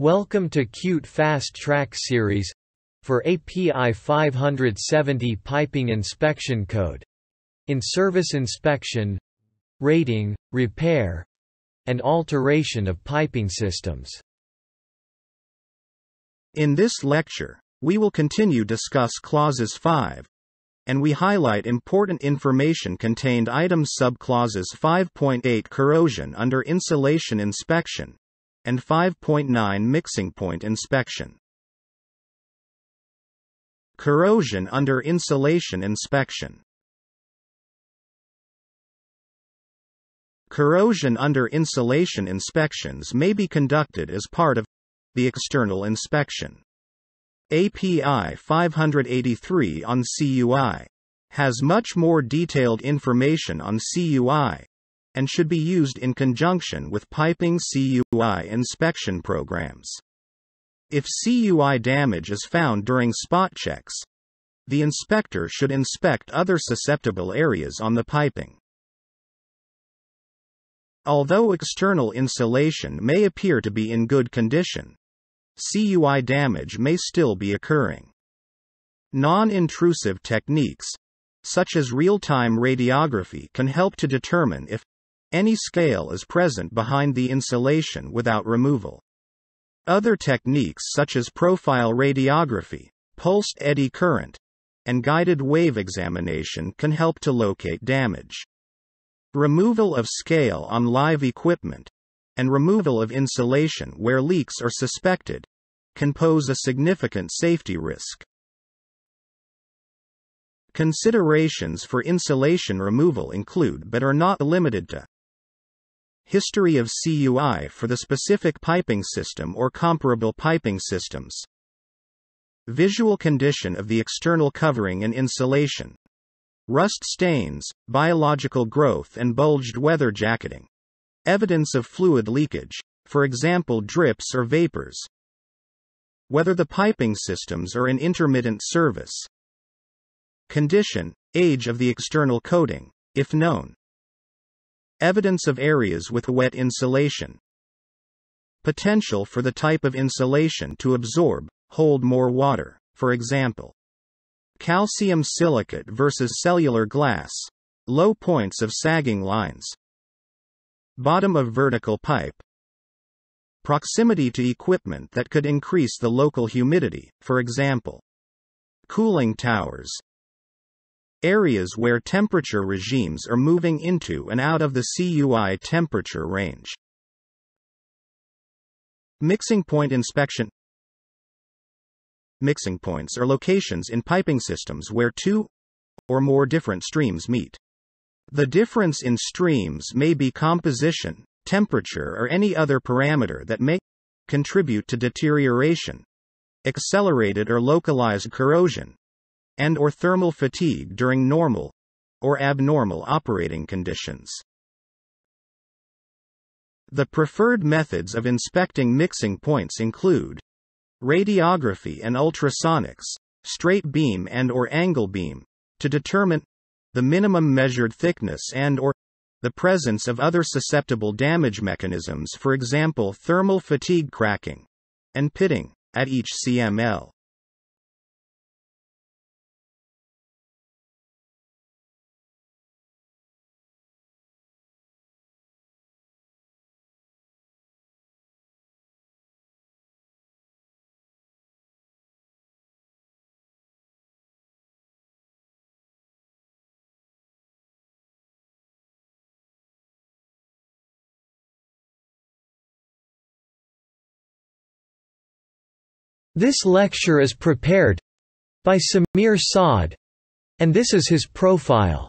Welcome to Cute Fast Track series for API 570 piping inspection code in service inspection, rating, repair, and alteration of piping systems. In this lecture, we will continue discuss clauses 5 and we highlight important information contained items subclauses 5.8 corrosion under insulation inspection and 5.9 mixing point inspection. Corrosion under insulation inspection. Corrosion under insulation inspections may be conducted as part of the external inspection. API 583 on CUI has much more detailed information on CUI and should be used in conjunction with piping CUI inspection programs. If CUI damage is found during spot checks, the inspector should inspect other susceptible areas on the piping. Although external insulation may appear to be in good condition, CUI damage may still be occurring. Non intrusive techniques, such as real time radiography, can help to determine if any scale is present behind the insulation without removal. Other techniques such as profile radiography, pulsed eddy current, and guided wave examination can help to locate damage. Removal of scale on live equipment, and removal of insulation where leaks are suspected, can pose a significant safety risk. Considerations for insulation removal include but are not limited to History of CUI for the specific piping system or comparable piping systems. Visual condition of the external covering and insulation. Rust stains, biological growth and bulged weather jacketing. Evidence of fluid leakage, for example drips or vapors. Whether the piping systems are in intermittent service. Condition, age of the external coating, if known. Evidence of areas with wet insulation. Potential for the type of insulation to absorb, hold more water, for example. Calcium silicate versus cellular glass. Low points of sagging lines. Bottom of vertical pipe. Proximity to equipment that could increase the local humidity, for example. Cooling towers. Areas where temperature regimes are moving into and out of the CUI temperature range. Mixing point inspection Mixing points are locations in piping systems where two or more different streams meet. The difference in streams may be composition, temperature, or any other parameter that may contribute to deterioration, accelerated or localized corrosion, and or thermal fatigue during normal or abnormal operating conditions. The preferred methods of inspecting mixing points include radiography and ultrasonics, straight beam and or angle beam, to determine the minimum measured thickness and or the presence of other susceptible damage mechanisms for example thermal fatigue cracking and pitting at each CML. This lecture is prepared by Samir Saad, and this is his profile.